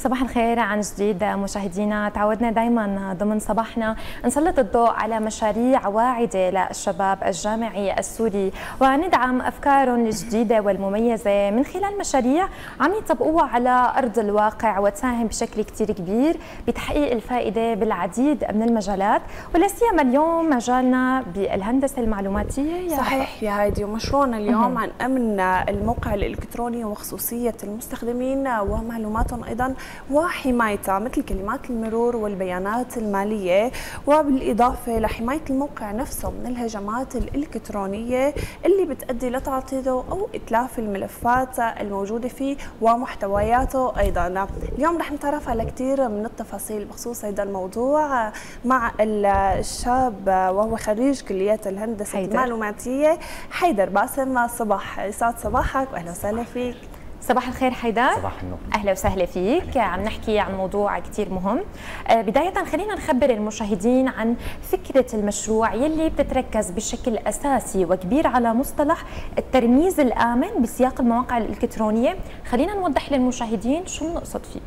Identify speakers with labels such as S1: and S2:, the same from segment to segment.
S1: صباح الخير عن جديد مشاهدينا. تعودنا دائما ضمن صباحنا نسلط الضوء على مشاريع واعدة للشباب الجامعي السوري. وندعم أفكارهم الجديدة والمميزة من خلال مشاريع عم يطبقوها على أرض الواقع وتساهم بشكل كتير كبير بتحقيق الفائدة بالعديد من المجالات. ولا سيما اليوم مجالنا بالهندسة المعلوماتية
S2: يا صحيح يا هايدي ومشروعنا اليوم عن أمن الموقع الإلكتروني وخصوصية المستخدمين ومعلوماتهم أيضا وحمايتها مثل كلمات المرور والبيانات المالية وبالإضافة لحماية الموقع نفسه من الهجمات الإلكترونية اللي بتؤدي لتعطيله أو إتلاف الملفات الموجودة فيه ومحتوياته أيضا. اليوم رح نتعرف على كثير من التفاصيل بخصوص هذا الموضوع مع الشاب وهو خريج كليات الهندسة حيدر. المعلوماتية حيدر باسم صباح. يسعد صباحك وأهلا وسهلا فيك.
S1: صباح الخير حيدر.
S3: صباح النور.
S1: أهلا وسهلا فيك. عم نحكي عن موضوع كثير مهم. آه، بداية خلينا نخبر المشاهدين عن فكرة المشروع يلي بتتركز بشكل أساسي وكبير على مصطلح الترميز الآمن بسياق المواقع الإلكترونية. خلينا نوضح للمشاهدين شو بنقصد فيه.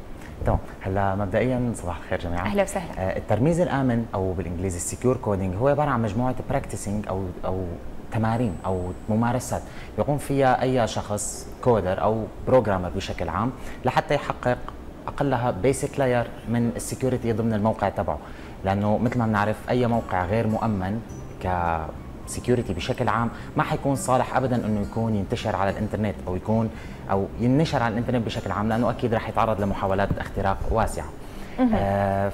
S3: تمام. هلا مبدئيا صباح الخير جميعا.
S1: أهلا وسهلا.
S3: آه الترميز الآمن أو بالإنجليزي ال secure coding هو عبارة عن مجموعة practicing أو أو تمارين أو ممارسات. يقوم فيها أي شخص coder أو programmer بشكل عام لحتى يحقق أقلها basic layer من ال security ضمن الموقع تبعه. لأنه مثل ما بنعرف أي موقع غير مؤمن ك security بشكل عام ما حيكون صالح ابدا إنه يكون ينتشر على الإنترنت أو يكون أو ينشر على الإنترنت بشكل عام لأنه أكيد رح يتعرض لمحاولات اختراق واسعة. آه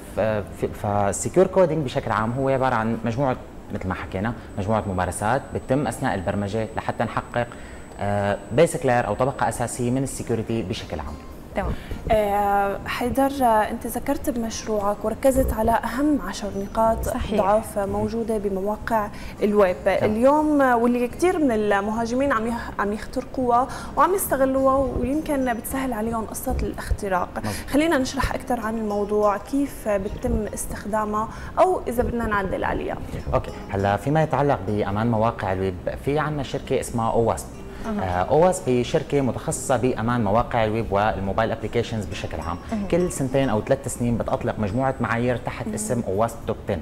S3: فال secure coding بشكل عام هو عبارة عن مجموعة مثل ما حكينا مجموعة ممارسات بتتم أثناء البرمجة لحتى نحقق basic آه، layer أو طبقة أساسية من ال security بشكل عام.
S2: تمام آه حيدر انت ذكرت بمشروعك وركزت على أهم عشر نقاط صحيح. ضعف موجودة بمواقع الويب تمام. اليوم واللي كثير من المهاجمين عم عم يخترقوها وعم يستغلوها ويمكن بتسهل عليهم قصة الاختراق مم. خلينا نشرح أكثر عن الموضوع كيف بتم استخدامها أو إذا بدنا نعدل عليها
S3: okay هلأ فيما يتعلق بأمان مواقع الويب في عندنا شركة اسمها OWASP OWASP هي شركة متخصصة بأمان مواقع ال web وال mobile applications بشكل عام. أه. كل سنتين أو ثلاث سنين بتطلق مجموعة معايير تحت أه. اسم OWASP top 10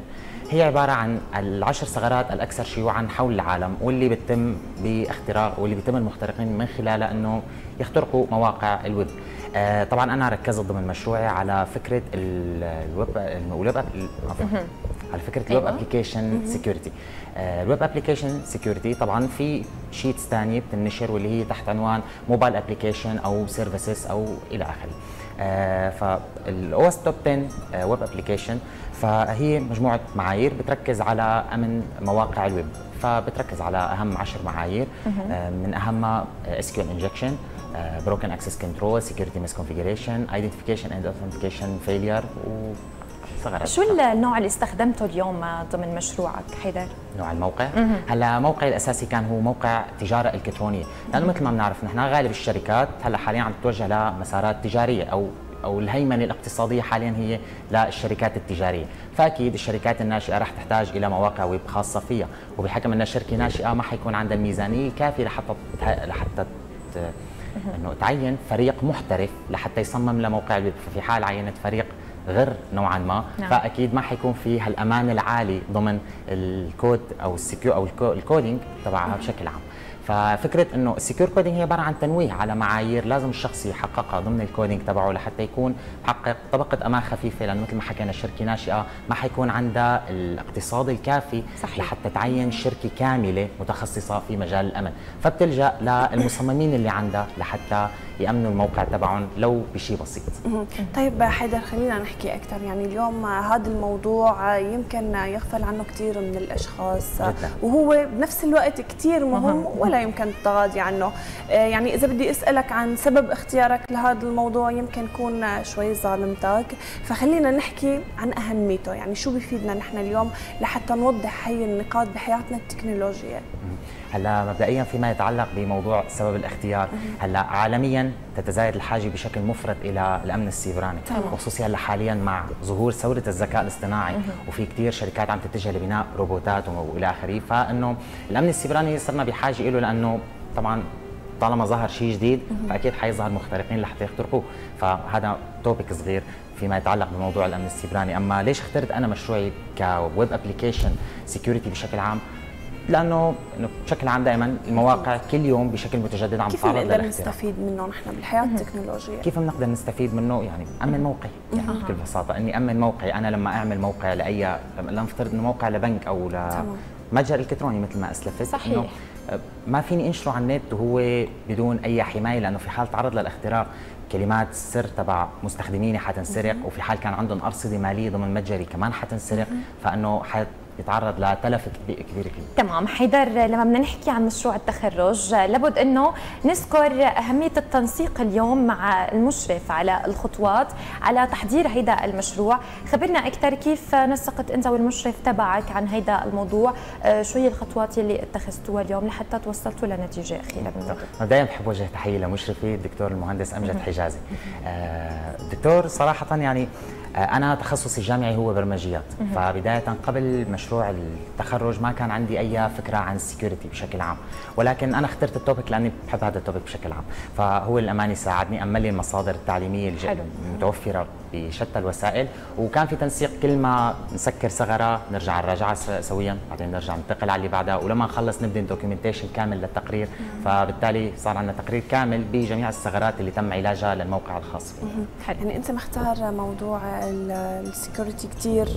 S3: هي عبارة عن العشر ثغرات الأكثر شيوعا حول العالم واللي بتم باختراق واللي بيتم المخترقين من خلالها إنه يخترقوا مواقع الويب. آه طبعا أنا ركزت ضمن مشروعي على فكرة ال web ال web على فكرة ال web application security ال web application security طبعا في cheats ثانية بتنشر واللي هي تحت عنوان mobile application أو services أو إلى آخره. آه فال OWASP top 10 web application فهي مجموعة معايير بتركز على أمن مواقع الويب. فبتركز على أهم عشر معايير آه من أهمها SQL injection broken access control security misconfiguration identification and authentication failure
S1: ثغرات شو النوع اللي استخدمته اليوم ضمن مشروعك حيدر؟
S3: نوع الموقع؟ هلا موقعي الأساسي كان هو موقع تجارة إلكترونية، لأنه مثل ما بنعرف نحن غالب الشركات هلا حاليا عم تتوجه لمسارات تجارية أو أو الهيمنة الاقتصادية حاليا هي للشركات التجارية، فأكيد الشركات الناشئة رح تحتاج إلى مواقع ويب خاصة فيها، وبحكم انها شركة ناشئة ما حيكون عندها الميزانيه الكافيه لحتى لحتى إنه تعين فريق محترف لحتى يصمم لموقع الويب، ففي حال عينت فريق غير نوعا ما نعم. فأكيد ما حيكون في هالأمان العالي ضمن الكود أو ال secure أو ال coding تبعها بشكل عام ففكرة إنه ال secure coding هي عبارة عن تنويه على معايير لازم الشخص يحققها ضمن ال coding تبعه لحتى يكون محقق طبقة أمان خفيفة. لأنه مثل ما حكينا الشركة ناشئة ما حيكون عندها الاقتصاد الكافي صحيح. لحتى تعين شركة كاملة متخصصة في مجال الأمن. فبتلجأ للمصممين اللي عندها لحتى يأمنوا الموقع تبعهم لو بشيء بسيط.
S2: طيب حيدر خلينا نحكي أكثر يعني اليوم هذا الموضوع يمكن يغفل عنه كثير من الأشخاص. جدا. وهو بنفس الوقت كثير مهم. ولا يمكن التغاضي عنه. يعني إذا بدي أسألك عن سبب اختيارك لهذا الموضوع يمكن كون شوي ظالمتك. فخلينا نحكي عن أهميته يعني شو بيفيدنا نحن اليوم لحتى نوضح هي النقاط بحياتنا التكنولوجية.
S3: هلا مبدئيا فيما يتعلق بموضوع سبب الاختيار هلا عالميا تتزايد الحاجة بشكل مفرط إلى الأمن السيبراني وخصوصا هلا حاليا مع ظهور ثورة الذكاء الاصطناعي. وفي كثير شركات عم تتجه لبناء روبوتات وإلى آخره. فإنه الأمن السيبراني صرنا بحاجة له لأنه طبعا طالما ظهر شيء جديد فأكيد حيظهر مخترقين لحتى يخترقوه فهذا توبيك صغير فيما يتعلق بموضوع الأمن السيبراني. أما ليش اخترت أنا مشروعي ك web application security بشكل عام؟ لأنه بشكل عام دائما المواقع كل يوم بشكل متجدد عم
S2: تتعرض كيف نقدر نستفيد منه نحن بالحياة التكنولوجية؟
S3: كيف بنقدر نستفيد منه؟ يعني أمن موقعي يعني بكل بساطة. إني أمن موقعي. أنا لما أعمل موقع لأي لنفترض إنه موقع لبنك أو لمتجر إلكتروني مثل ما أسلفت
S1: صحيح. إنه
S3: ما فيني أنشره على النت وهو بدون أي حماية لأنه في حال تعرض للاختراق كلمات السر تبع مستخدميني حتنسرق وفي حال كان عندهم أرصدة مالية ضمن متجري كمان حتنسرق فإنه حت يتعرض لتلف كبير كبير
S1: تمام حيدر لما بدنا نحكي عن مشروع التخرج لابد إنه نذكر أهمية التنسيق اليوم مع المشرف على الخطوات على تحضير هيدا المشروع. خبرنا أكثر كيف نسقت أنت والمشرف تبعك عن هيدا الموضوع؟ آه، شو هي الخطوات اللي اتخذتوها اليوم لحتى توصلتوا لنتيجة أخيرة.
S3: مبدئيا بحب وجه تحية لمشرفي الدكتور المهندس أمجد حجازي. الدكتور آه، صراحة يعني أنا تخصصي الجامعي هو برمجيات. فبداية قبل مشروع التخرج ما كان عندي أي فكرة عن ال security بشكل عام. ولكن أنا اخترت ال topic لأني بحب هذا ال topic بشكل عام. فهو الاماني ساعدني أمن لي المصادر التعليمية المتوفره بشتى الوسائل. وكان في تنسيق كل ما نسكر ثغرة نرجع نراجعها سويا بعدين نرجع ننتقل على اللي بعدها. ولما نخلص نبدأ documentation كامل للتقرير. فبالتالي صار عندنا تقرير كامل بجميع الثغرات اللي تم علاجها للموقع الخاص
S2: فيه يعني أنت مختار موضوع ال security كثير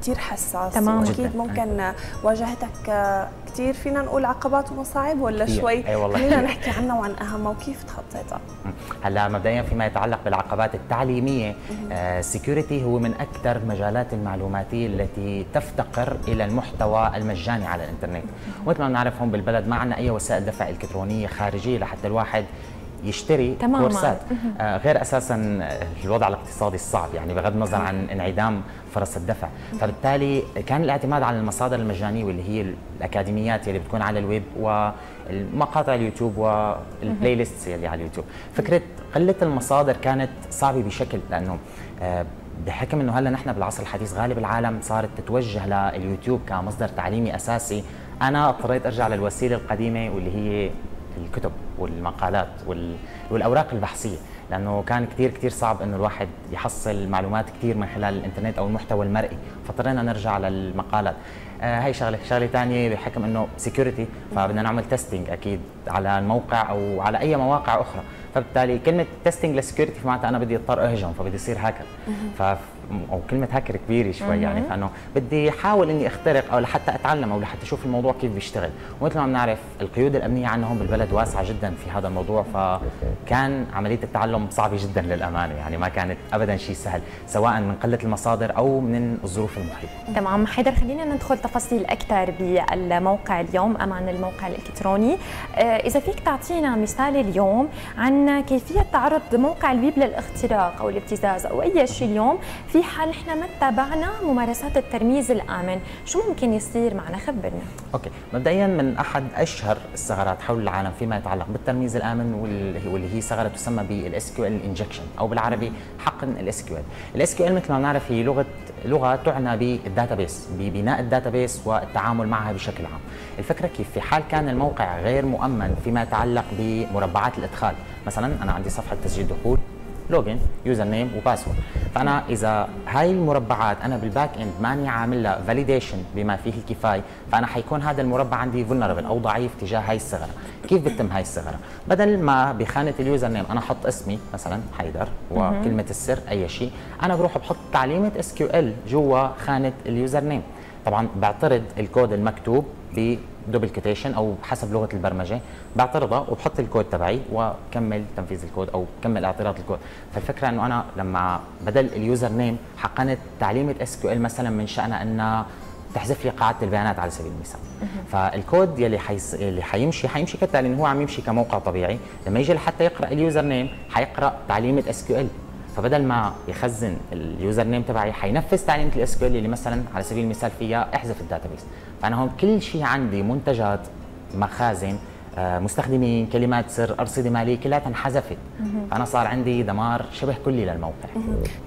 S2: كثير حساس.
S1: تمام
S2: أكيد ممكن واجهتك كثير فينا نقول عقبات ومصاعب ولا شوي
S3: أي والله.
S2: خلينا نحكي عنها وعن أهمها وكيف تخطيتها؟
S3: هلا مبدئيا فيما يتعلق بالعقبات التعليمية security آه هو من أكثر مجالات المعلوماتية التي تفتقر إلى المحتوى المجاني على الإنترنت. ومثل ما بنعرف هون بالبلد ما عندنا أي وسائل دفع إلكترونية خارجية لحتى الواحد يشتري تماما. كورسات. آه غير أساسا الوضع الاقتصادي الصعب يعني بغض النظر عن انعدام فرص الدفع. فبالتالي كان الاعتماد على المصادر المجانية واللي هي الأكاديميات اللي بتكون على الويب والمقاطع اليوتيوب وال playlist اللي على اليوتيوب. فكرة قلة المصادر كانت صعبة بشكل لأنه آه بحكم إنه هلأ نحن بالعصر الحديث غالب العالم صارت تتوجه لليوتيوب كمصدر تعليمي أساسي أنا اضطريت أرجع للوسيلة القديمة واللي هي الكتب والمقالات والأوراق البحثية لأنه كان كثير كثير صعب إنه الواحد يحصل معلومات كثير من خلال الإنترنت أو المحتوى المرئي فاضطرينا نرجع للمقالات. آه هي شغلة شغلة ثانية بحكم إنه security فبدنا نعمل testing أكيد على الموقع أو على أي مواقع أخرى. فبالتالي كلمة testing لل security معناتها أنا بدي أضطر أهجم فبدي اصير هاكر. أو كلمة هاكر كبيرة شوي يعني فإنه بدي أحاول إني أخترق أو لحتى أتعلم أو لحتى أشوف الموضوع كيف بيشتغل. ومثل ما بنعرف القيود الأمنية عندنا هون بالبلد واسعة جدا في هذا الموضوع فكان عملية التعلم صعبة جدا للأمانة يعني ما كانت ابدا شيء سهل سواء من قلة المصادر أو من الظروف المحيطة.
S1: تمام. حيدر خلينا ندخل تفاصيل أكثر بالموقع اليوم أمان الموقع الإلكتروني. آه، إذا فيك تعطينا مثال اليوم عن كيفية تعرض موقع الويب للاختراق أو الابتزاز أو أي شيء اليوم في حال إحنا ما اتبعنا ممارسات الترميز الآمن. شو ممكن يصير معنا؟ خبرنا.
S3: أوكي. مبدئيا من أحد أشهر الثغرات حول العالم فيما يتعلق بالترميز الآمن واللي هي ثغرة تسمى بال SQL injection أو بالعربي حقن ال SQL ال SQL مثل ما بنعرف هي لغه لغة تعنى بال database ببناء ال database والتعامل معها بشكل عام. الفكرة كيف؟ في حال كان الموقع غير مؤمن فيما يتعلق بمربعات الإدخال. مثلا أنا عندي صفحة تسجيل دخول. login username و password. فأنا إذا هاي المربعات أنا بال back end ماني عامل لها validation بما فيه الكفاية فأنا حيكون هذا المربع عندي vulnerable أو ضعيف تجاه هاي الثغرة. كيف بتم هاي الثغرة؟ بدل ما بخانة ال username أنا أحط اسمي مثلا حيدر وكلمة السر أي شيء أنا بروح بحط تعليمة SQL جوا خانة ال username طبعا بعترض الكود المكتوب ب double quotation أو حسب لغة البرمجة. بعترضها وبحط الكود تبعي وكمل تنفيذ الكود أو كمل اعتراض الكود. فالفكرة إنه أنا لما بدل ال username حقنت تعليمة SQL مثلا من شأنها إنها تحذف لي قاعدة البيانات على سبيل المثال. فالكود يلي حيس... اللي حيمشي حيمشي كالتالي إنه هو عم يمشي كموقع طبيعي. لما يجي لحتى يقرأ ال username حيقرأ تعليمة SQL فبدل ما يخزن ال username تبعي حينفذ تعليمة ال SQL اللي مثلا على سبيل المثال فيها احذف ال database فأنا هون كل شيء عندي منتجات مخازن مستخدمين كلمات سر ارصده ماليه كلها انحذفت فانا صار عندي دمار شبه كلي للموقع.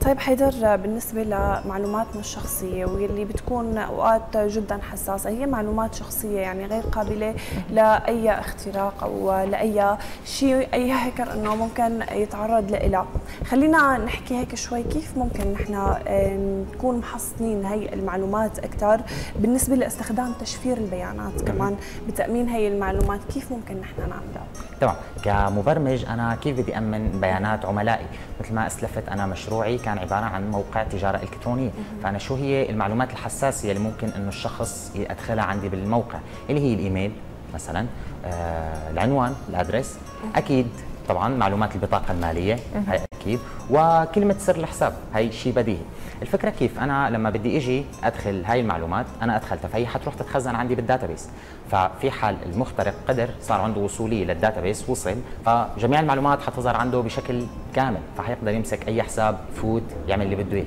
S2: طيب حيدر بالنسبة لمعلوماتنا الشخصية واللي بتكون أوقات جدا حساسة هي معلومات شخصية يعني غير قابلة لأي اختراق أو لأي شيء أي هيكر إنه ممكن يتعرض لها خلينا نحكي هيك شوي كيف ممكن نحن آه، نكون محصنين هي المعلومات أكثر بالنسبة لاستخدام تشفير البيانات كمان بتأمين هي المعلومات كيف ممكن نحن نعملها.
S3: تمام. كمبرمج أنا كيف بدي أمن بيانات عملائي؟ مثل ما أسلفت أنا مشروعي كان عبارة عن موقع تجارة إلكترونية. فأنا شو هي المعلومات الحساسة اللي ممكن إنه الشخص يدخلها عندي بالموقع؟ اللي هي الإيميل مثلا آه العنوان الأدرس. أكيد طبعا معلومات البطاقة المالية. هي أكيد وكلمة سر الحساب هي شيء بديهي. الفكرة كيف؟ أنا لما بدي إجي أدخل هاي المعلومات أنا ادخلتها فهي حتروح تتخزن عندي بال database. ففي حال المخترق قدر صار عنده وصولية لل database وصل فجميع المعلومات حتظهر عنده بشكل كامل. فحيقدر يمسك أي حساب يفوت يعمل اللي بده إياه.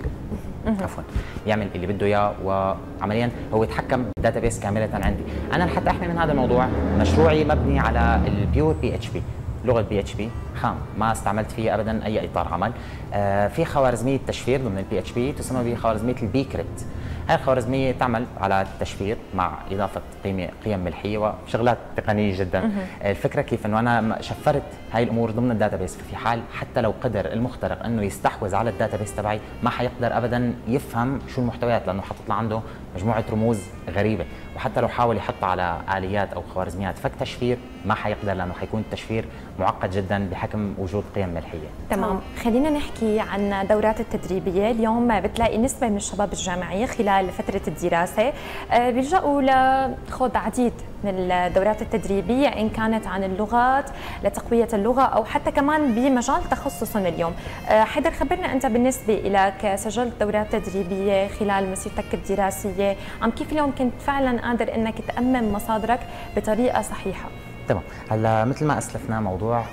S3: عفوا. يعمل اللي بده إياه وعمليا هو يتحكم بال database كاملة عندي. أنا لحتى أحمي من هذا الموضوع مشروعي مبني على ال pure PHP لغة PHP. خام ما استعملت فيها ابدا أي إطار عمل. آه في خوارزمية تشفير ضمن ال PHP تسمى بخوارزميه ال bcrypt هاي الخوارزمية تعمل على التشفير مع إضافة قيمه قيم ملحية وشغلات تقنية جدا. الفكرة كيف إنه أنا شفرت هاي الأمور ضمن ال database ففي حال حتى لو قدر المخترق إنه يستحوذ على ال database تبعي ما حيقدر ابدا يفهم شو المحتويات لأنه حتطلع عنده مجموعة رموز غريبة. وحتى لو حاول يحط على آليات أو خوارزميات فك تشفير ما حيقدر لأنه حيكون التشفير معقد جدا بحكم وجود قيم ملحية.
S1: تمام. خلينا نحكي عن دورات التدريبية. اليوم بتلاقي نسبة من الشباب الجامعية خلال فترة الدراسة آه، بيلجأوا لخوض عديد من الدورات التدريبية إن كانت عن اللغات لتقوية اللغة أو حتى كمان بمجال تخصصهم اليوم. آه، حيدر خبرنا أنت بالنسبة لك سجلت دورات تدريبية خلال مسيرتك الدراسية عم كيف اليوم كنت فعلا قادر إنك تأمن مصادرك بطريقة صحيحة.
S3: تمام. هلا مثل ما أسلفنا موضوع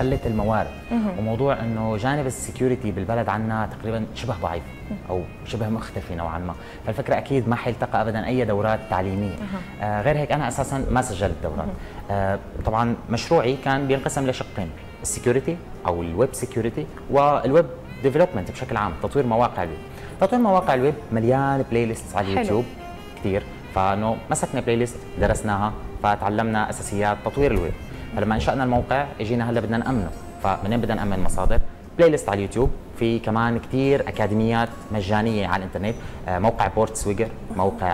S3: قلة الموارد وموضوع إنه جانب ال security بالبلد عنا تقريبا شبه ضعيف أو شبه مختفي نوعا ما. فالفكرة أكيد ما حيلتقى ابدا أي دورات تعليمية. آه غير هيك أنا أساسا ما سجلت دورات. آه طبعا مشروعي كان بينقسم لشقين ال security أو ال web security وال web development بشكل عام تطوير مواقع الويب. تطوير مواقع الويب مليان playlist على اليوتيوب كثير فانه مسكنا playlist درسناها فتعلمنا أساسيات تطوير الويب. فلما انشأنا الموقع اجينا هلا بدنا نأمنه. فمنين بدنا نأمن مصادر؟ playlist على اليوتيوب. في كمان كثير أكاديميات مجانية على الإنترنت. آه، موقع PortSwigger موقع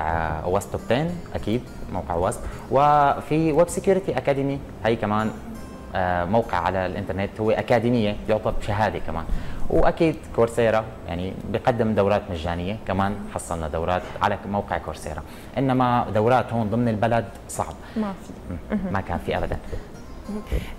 S3: OWASP Top 10 أكيد موقع OWASP وفي Web Security Academy هي كمان آه، موقع على الإنترنت هو أكاديمية يعطى بشهادة كمان. وأكيد Coursera يعني بيقدم دورات مجانية كمان حصلنا دورات على موقع Coursera. إنما دورات هون ضمن البلد صعب.
S1: ما
S3: في. ما كان في ابدا.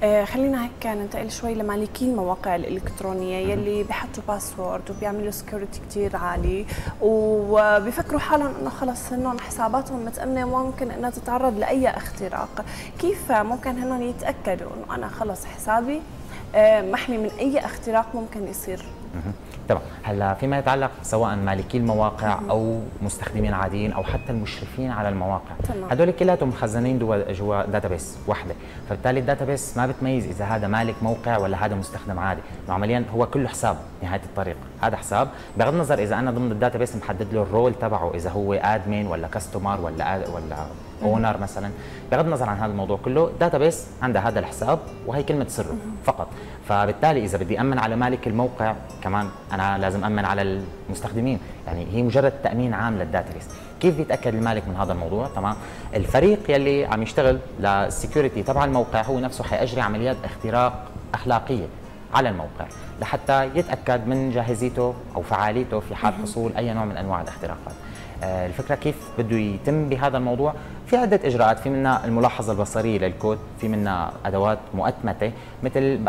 S2: آه خلينا هيك ننتقل شوي لمالكي المواقع الإلكترونية يلي بحطوا password وبيعملوا security كثير عالي. وبيفكروا حالهم إنه خلص هن حساباتهم متأمنة وما ممكن إنها تتعرض لأي اختراق، كيف ممكن هن يتأكدوا إنه أنا خلص حسابي؟ محمي من أي اختراق ممكن يصير.
S3: تمام. هلا فيما يتعلق سواء مالكي المواقع أو مستخدمين عاديين أو حتى المشرفين على المواقع. هدول كلياتهم مخزنين جوا جوا database وحدة. فبالتالي ال database ما بتميز إذا هذا مالك موقع ولا هذا مستخدم عادي. عمليا هو كله حساب نهاية الطريق. هذا حساب. بغض النظر إذا أنا ضمن ال database محدد له ال role تبعه إذا هو admin ولا customer ولا ولا owner مثلا. بغض النظر عن هذا الموضوع كله database عندها هذا الحساب وهي كلمة سره فقط. فبالتالي إذا بدي أمن على مالك الموقع كمان أنا لازم أمن على المستخدمين. يعني هي مجرد تأمين عام لل database. كيف بيتأكد المالك من هذا الموضوع؟ تمام. الفريق يلي عم يشتغل لل security تبع الموقع هو نفسه حيجري عمليات اختراق أخلاقية على الموقع. لحتى يتأكد من جاهزيته أو فعاليته في حال حصول أي نوع من أنواع الاختراقات. آه، الفكرة كيف بده يتم بهذا الموضوع؟ في عدة إجراءات في منها الملاحظة البصرية للكود في منها أدوات مؤتمتة مثل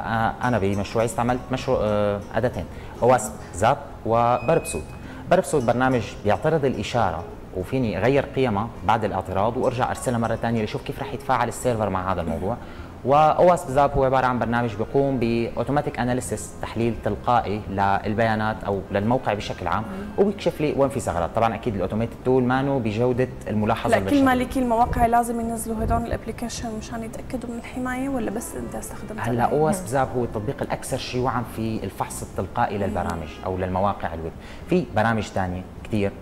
S3: أنا بمشروعي استعملت مشروع آه، أداتين OWASP ZAP و Burp Suite. Burp Suite برنامج بيعترض الإشارة وفيني أغير قيمها بعد الاعتراض وأرجع أرسلها مرة ثانية لشوف كيف رح يتفاعل ال server مع هذا الموضوع. و OWASP ZAP هو عبارة عن برنامج بيقوم ب automatic analysis تحليل تلقائي للبيانات أو للموقع بشكل عام وبيكشف لي وين في ثغرات. طبعا أكيد ال automated tool مانو بجودة الملاحظة
S2: لا كل مالكي المواقع لازم ينزلوا هدول ال application مشان يتأكدوا من الحماية ولا بس أنت استخدمت
S3: هلأ OWASP ZAP هو التطبيق الأكثر شيوعا في الفحص التلقائي للبرامج أو للمواقع الويب. في برامج ثانية كثير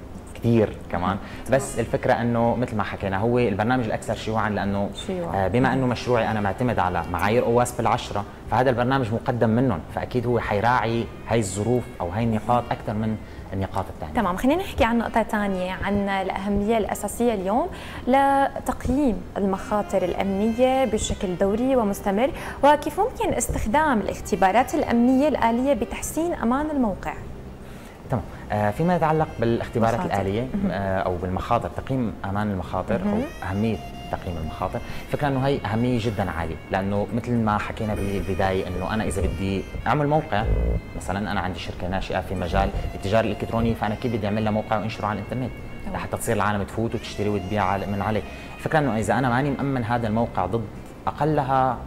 S3: كثير كمان. بس الفكرة إنه مثل ما حكينا هو البرنامج الأكثر شيوعا لأنه. آه بما إنه مشروعي أنا معتمد على معايير OWASP العشرة فهذا البرنامج مقدم منهم فأكيد هو حيراعي هاي الظروف أو هاي النقاط أكثر من النقاط الثانية.
S1: تمام خلينا نحكي عن نقطة ثانية عن الأهمية الأساسية اليوم لتقييم المخاطر الأمنية بشكل دوري ومستمر وكيف ممكن استخدام الاختبارات الأمنية الآلية بتحسين أمان الموقع؟
S3: تمام. فيما يتعلق بالاختبارات مخاطر. الآلية آه أو بالمخاطر تقييم أمان المخاطر أو أهمية تقييم المخاطر فكرة أنه هي أهمية جدا عالية لأنه مثل ما حكينا بالبداية أنه أنا إذا بدي أعمل موقع مثلا أنا عندي شركة ناشئة في مجال التجارة الإلكترونية فأنا كيف بدي أعمل لها موقع وأنشره على الإنترنت لحتى تصير العالم تفوت وتشتري وتبيع من عليه. الفكرة أنه إذا أنا ماني مأمن هذا الموقع ضد أقلها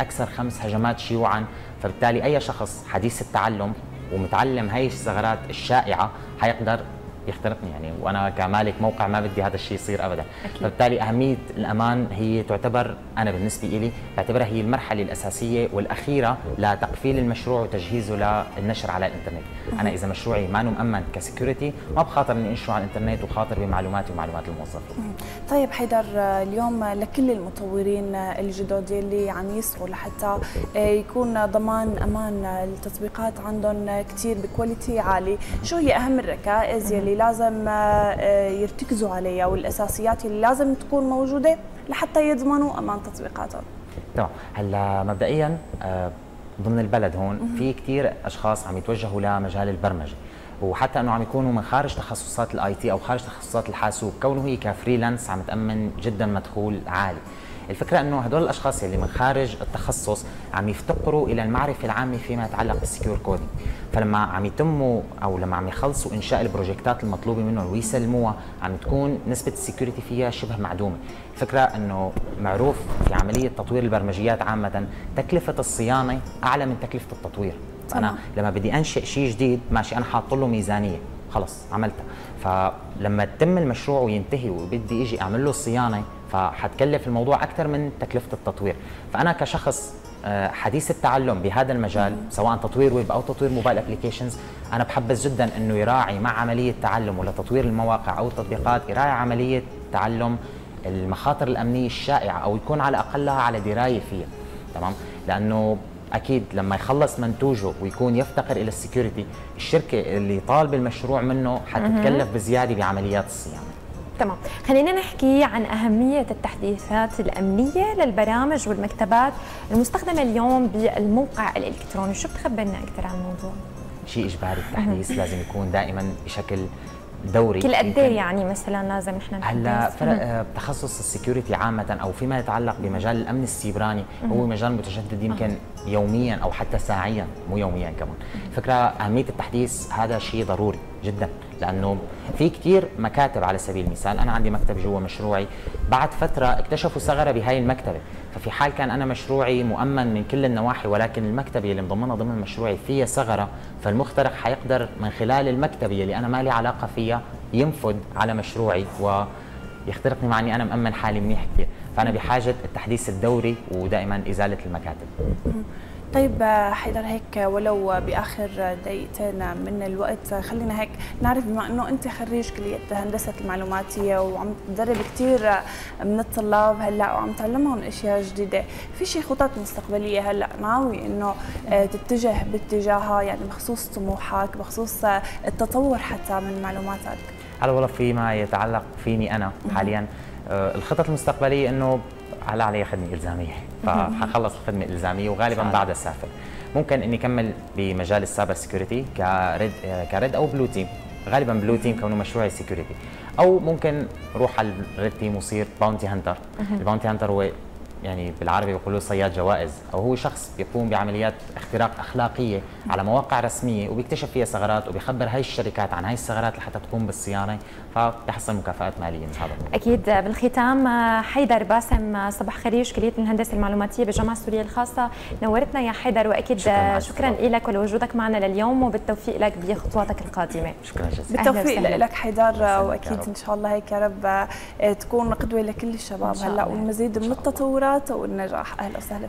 S3: أكثر خمس هجمات شيوعا فبالتالي أي شخص حديث التعلم ومتعلم هاي الثغرات الشائعة حيقدر يخترقني يعني وأنا كمالك موقع ما بدي هذا الشيء يصير ابدا. أكيد. فبالتالي أهمية الأمان هي تعتبر أنا بالنسبة لي بعتبرها هي المرحلة الأساسية والأخيرة لتقفيل المشروع وتجهيزه للنشر على الإنترنت. أنا إذا مشروعي ما مؤمن ك security ما بخاطر إني أنشره على الإنترنت وخاطر بمعلوماتي ومعلومات الموظفين.
S2: طيب حيدر اليوم لكل المطورين الجدد اللي عم يسعوا لحتى يكون ضمان أمان التطبيقات عندهم كثير ب quality عالي. شو هي أهم الركائز يلي اللي لازم آه، يرتكزوا عليها والأساسيات اللي لازم تكون موجودة لحتى يضمنوا أمان تطبيقاتهم.
S3: تمام. هلا مبدئيا آه، ضمن البلد هون في كثير أشخاص عم يتوجهوا لمجال البرمجة وحتى إنه عم يكونوا من خارج تخصصات ال IT أو خارج تخصصات الحاسوب كونه هي ك freelance عم تأمن جدا مدخول عالي. الفكرة إنه هدول الأشخاص اللي من خارج التخصص عم يفتقروا إلى المعرفة العامة فيما يتعلق بال secure coding. فلما عم يتموا أو لما عم يخلصوا إنشاء ال project ات المطلوبة منهم ويسلموها عم تكون نسبة ال security فيها شبه معدومة. الفكرة إنه معروف في عملية تطوير البرمجيات عامة تكلفة الصيانة أعلى من تكلفة التطوير. فانا لما بدي أنشئ شيء جديد ماشي أنا حاط له ميزانية. خلص عملتها. فلما يتم المشروع وينتهي وبدي إجي أعمل له الصيانه فحتكلف الموضوع أكثر من تكلفة التطوير. فأنا كشخص آه، حديث التعلم بهذا المجال سواء تطوير ويب أو تطوير mobile applications أنا بحبذ جدا إنه يراعي مع عملية تعلم ولا تطوير المواقع أو التطبيقات يراعي عملية تعلم المخاطر الأمنية الشائعة أو يكون على أقلها على دراية فيها. تمام؟ لأنه أكيد لما يخلص منتوجه ويكون يفتقر إلى السكيورتي الشركة اللي طالبه المشروع منه حتتكلف بزيادة بعمليات الصيانة.
S1: تمام. خلينا نحكي عن أهمية التحديثات الأمنية للبرامج والمكتبات المستخدمة اليوم بالموقع الإلكتروني. شو بتخبرنا أكثر عن الموضوع؟
S3: شيء إجباري التحديث لازم يكون دائما بشكل دوري.
S1: كل قد إيه يعني مثلا لازم نحن
S3: هلأ فرق بتخصص السكيورتي عامة أو فيما يتعلق بمجال الأمن السيبراني هو مجال متجدد يمكن يوميا أو حتى ساعيا مو يوميا كمان. فكرة أهمية التحديث هذا شيء ضروري جدا. لأنه في كثير مكاتب على سبيل المثال أنا عندي مكتب جوا مشروعي بعد فترة اكتشفوا ثغرة بهاي المكتبة ففي حال كان أنا مشروعي مؤمن من كل النواحي ولكن المكتبه اللي مضمنها ضمن مشروعي فيها ثغرة فالمخترق حيقدر من خلال المكتبه اللي أنا ما لي علاقة فيها ينفذ على مشروعي ويخترقني مع اني أنا مأمن حالي منيح كثير فأنا بحاجة التحديث الدوري ودائما إزالة المكاتب.
S2: طيب حيدر هيك ولو بآخر دقيقتين من الوقت خلينا هيك نعرف بما إنه أنت خريج كلية هندسة المعلوماتية وعم تدرب كثير من الطلاب هلأ وعم تعلمهم أشياء جديدة، في شيء خطط مستقبلية هلأ ناوي إنه تتجه باتجاهها؟ يعني بخصوص طموحك بخصوص التطور حتى من معلوماتك؟
S3: هلا والله فيما يتعلق فيني أنا حاليا. آه، الخطط المستقبلية إنه هلا علي خدمة إلزامية فحخلص الخدمه الالزاميه وغالبا بعدها اسافر ممكن إني اكمل بمجال ال cyber security ك red ك red أو blue team. غالبا blue team كونه مشروعي security أو ممكن روح على ال red team وصير bounty hunter. ال bounty hunter هو يعني بالعربي بيقولوا صياد جوائز أو هو شخص بيقوم بعمليات اختراق أخلاقية على مواقع رسمية وبيكتشف فيها ثغرات وبيخبر هاي الشركات عن هاي الثغرات لحتى تقوم بالصيانة فبيحصل مكافآت مالية من هذا الموضوع.
S1: أكيد. بالختام حيدر باسم صبح خريج كليه الهندسه المعلوماتية بالجامعة السوريه الخاصة. نورتنا يا حيدر وأكيد شكرا, شكرا لك ولوجودك معنا لليوم وبالتوفيق لك بخطواتك القادمة.
S3: شكرا جزيلا.
S2: بالتوفيق لك حيدر وأكيد إن شاء الله هيك يا رب تكون قدوة لكل الشباب. هلأ والمزيد من التطورات والنجاح. أهلا وسهلا